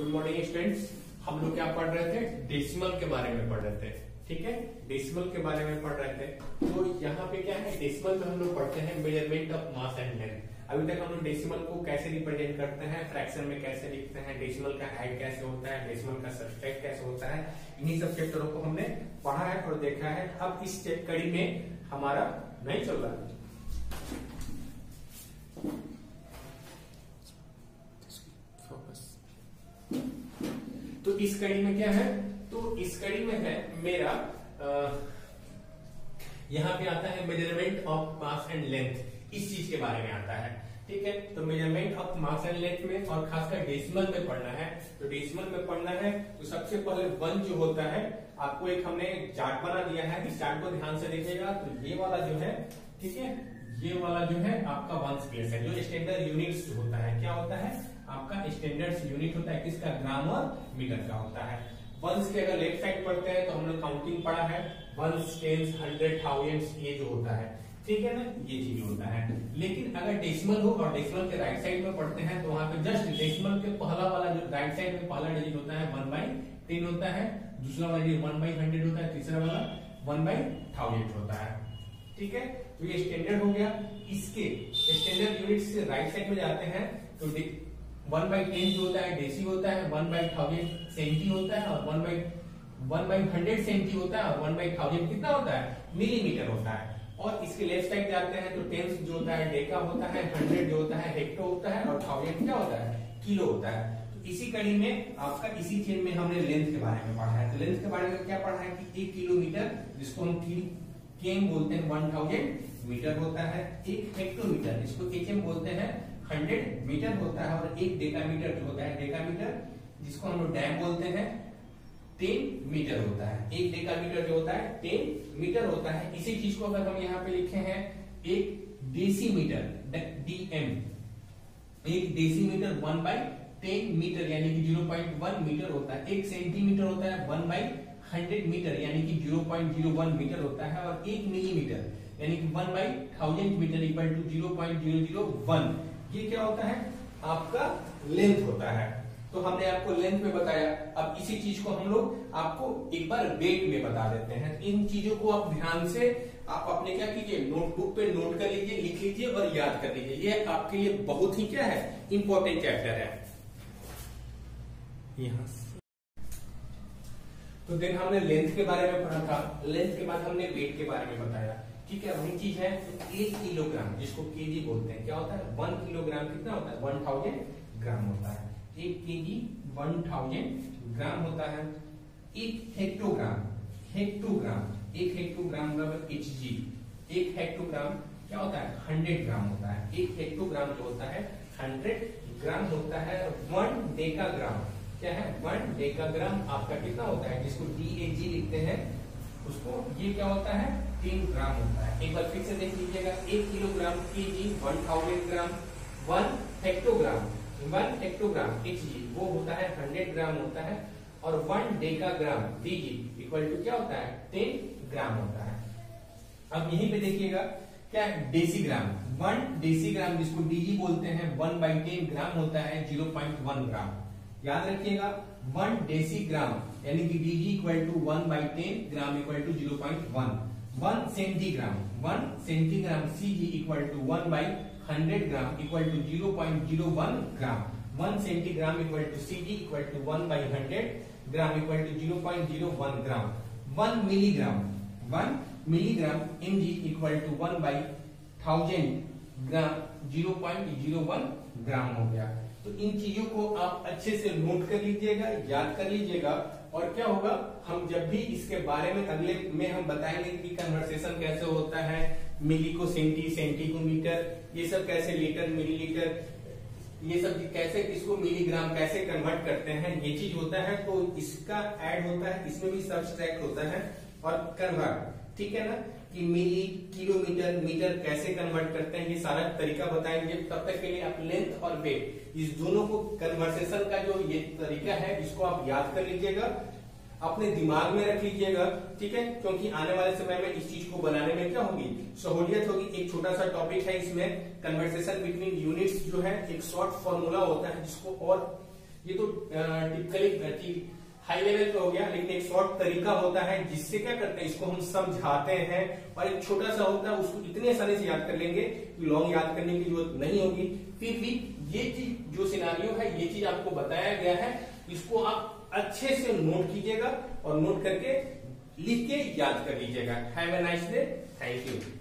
Good morning students हम लोग क्या पढ़ रहे थे? डेसिमल के बारे में पढ़ रहे थे। ठीक है? डेसिमल के बारे में पढ़ रहे थे। तो यहाँ पे क्या है? डेसिमल में हम लोग पढ़ते हैं measurement of mass and length अभी तक हम लोग डेसिमल को कैसे रिप्रेजेंट करते हैं? फ्रैक्शन में कैसे लिखते हैं? डेसिमल का ऐड कैसे होता है? डेसिमल का सब्सट्रैक्ट कैसे होता है? इन्हीं सब चैप्टरों को हमने पढ़ा है और देखा है। अब इस कड़ी में हमारा नहीं चल रहा। है तो इस कड़ी में क्या है? तो इस कड़ी में है मेरा आ, यहाँ पे आता है measurement of mass and length इस चीज़ के बारे में आता है ठीक है? तो measurement of mass and length में और खासकर डेसिमल में पढ़ना है। तो डेसिमल में पढ़ना है तो सबसे पहले वन जो होता है आपको एक हमने चार्ट बना दिया है। इस चार्ट को ध्यान से देखिएगा तो ये वाला जो है ठीक है? ये वाला जो है आपका वन स्पेस है जो स्टैंडर्ड यूनिट्स होता है। क्या होता है? आपका स्टैंडर्ड यूनिट होता है, किसका? ग्राम और मीटर का होता है। वंस के अगर लेफ़्ट साइड पढ़ते हैं तो हमने काउंटिंग पढ़ा है। वंस टेंस हंड्रेड थाउज़ेंड ये जो होता है। ठीक है ना? ये चीज़ होता है। लेकिन अगर डेसिमल हो और डेसिमल के राइट साइड में पढ़ते हैं तो वहाँ पे जस्ट डेसिमल के पहला वाला जो राइट साइड में पहला डिजिट होता है वन बाई टेन होता है। दूसरा वाला डिजिट वन बाई हंड्रेड होता है। तीसरा वाला वन बाई थाउज़ेंड होता है। ठीक है? तो ये स्टैंडर्ड हो गया। इसके स्टैंडर्ड यूनिट से राइट साइड में जाते हैं तो वन बाई टेन जो होता है, डेसी होता है, वन बाई थाउज़ेंड सेंटी होता है और one by one by hundred centi होता है और वन बाई थाउज़ेंड कितना होता है? मिलीमीटर होता है। और इसके लेफ़्ट साइड जाते हैं तो टेंस जो होता है, डेका होता है, हंड्रेड जो होता है, हेक्टो होता है और थाउज़ेंड क्या होता है? किलो होता है। तो इसी कड़ी में आपका इसी चेन में हमने लेंथ के बारे में पढ़ा है। तो लेंथ के बारे में क्या पढ़ा है कि एक किलोमीटर, जिसको हम केम बोलते हैं, वन थाउज़ेंड मीटर होता है। एक हेक्टोमीटर, जिसको एच बोलते हैं हंड्रेड मीटर होता है और एक डेकामीटर जो होता है, डेकामीटर जिसको हम लोग डैम बोलते हैं, टेन मीटर होता है। एक डेकामीटर जो होता है, टेन मीटर होता है। इसी चीज़ को अगर हम यहाँ पे लिखे हैं, एक डेसीमीटर डीएम, एक decimetre one by ten metre, यानी कि ज़ीरो पॉइंट वन मीटर होता है। एक सेंटीमीटर होता है, वन बाई हंड्रेड मीटर, यानी कि zero point zero one metre होता है। और एक मिलीमीटर, यानी कि one by thousand metre equal to zero point zero zero one. ये क्या होता है? आपका लेंथ होता है। तो हमने आपको लेंथ में बताया। अब इसी चीज़ को हम लोग आपको एक बार वेट में बता देते हैं। इन चीज़ों को आप ध्यान से आप अपने क्या कीजिए नोटबुक पे नोट कर लीजिए, लिख लीजिए और याद कर लीजिए। ये आपके लिए बहुत ही क्या है? इंपॉर्टेंट चैप्टर है। यहाँ तो देन हमने लेंथ के बारे में पढ़ा था। लेंथ के बाद हमने वेट के बारे में बताया। ठीक है, वही चीज़ है, एक किलोग्राम, जिसको केजी बोलते हैं। क्या होता है? वन किलोग्राम कितना होता है? वन थाउज़ेंड ग्राम होता है। एक के जी वन थाउज़ेंड ग्राम होता है। एक हेक्टोग्राम हेक्टोग्राम, एक हेक्टोग्राम बराबर एच जी एक हेक्टोग्राम क्या होता है? हंड्रेड ग्राम होता है। एक हेक्टोग्राम जो होता है, हंड्रेड ग्राम होता है। वन डेकाग्राम, क्या है? वन डेकाग्राम आपका कितना होता है? जिसको डी लिखते हैं उसको ये क्या होता है? तीन ग्राम होता है। एक बार फिर से देख लीजिएगा। एक kilogram K G one thousand gram one hectogram one hectogram H G वो होता है हंड्रेड ग्राम होता है और one decagram D G equal to क्या होता है? टेन ग्राम होता है। अब यहीं पे देखिएगा, क्या decigram one decigram जिसको डीजी बोलते हैं वन बाई टेन ग्राम होता है ज़ीरो पॉइंट वन ग्राम। याद रखिएगा वन डेसी ग्राम यानी कि DG equal to one by ten gram equal to zero point one one centigram one centigram C G equal to one by 100 gram equal to 0.01 gram 1 centigram equal to C G equal to 1 by hundred gram equal to 0.01 gram 1 milligram 1 milligram M G equal to 1 by thousand gram 0.01 gram हो गया। तो इन चीज़ों को आप अच्छे से note कर लीजिएगा, याद कर लीजिएगा और क्या होगा? हम जब भी इसके बारे में अगले में हम बताएँगे कि कन्वर्सेशन कैसे होता है मिली को सेंटी सेंटी को मीटर ये सब कैसे लीटर मिलीलीटर ये सब कैसे इसको मिलीग्राम कैसे कन्वर्ट करते हैं, ये चीज़ होता है तो इसका ऐड होता है, इसमें भी सब्सट्रैक्ट होता है और कन्वर्ट ठीक है ना? कि मिली, किलोमीटर, मीटर कैसे कन्वर्ट करते हैं, ये सारा तरीका बताएँगे। तब तक के लिए आप लेंथ और वेट इस दोनों को कन्वर्सेशन का जो ये तरीका है, इसको आप याद कर लीजिएगा। अपने दिमाग में रख लीजिएगा, ठीक है? क्योंकि आने वाले समय में इस चीज़ को बनाने में क्या होगी? सहूलियत होगी। एक छोटा सा टॉपिक है इसमें कन्वर्सेशन बिटवीन यूनिट्स जो है, एक शॉर्ट फॉर्मूला होता है जिसको और, ये तो टिपिकली हाई लेवल पे हो गया, लेकिन एक शॉर्ट तरीका होता है जिससे क्या करते हैं, इसको हम समझाते हैं और एक छोटा सा होता है, उसको इतने आसानी से याद कर लेंगे कि लॉन्ग याद करने की ज़रूरत नहीं होगी। फिर भी ये चीज़, जो सिनारियो है, ये चीज़ आपको बताया गया है, इसको आप अच्छे से नोट कीजिएगा और नोट करके लिख के याद कर लीजिएगा। Have a nice day thank you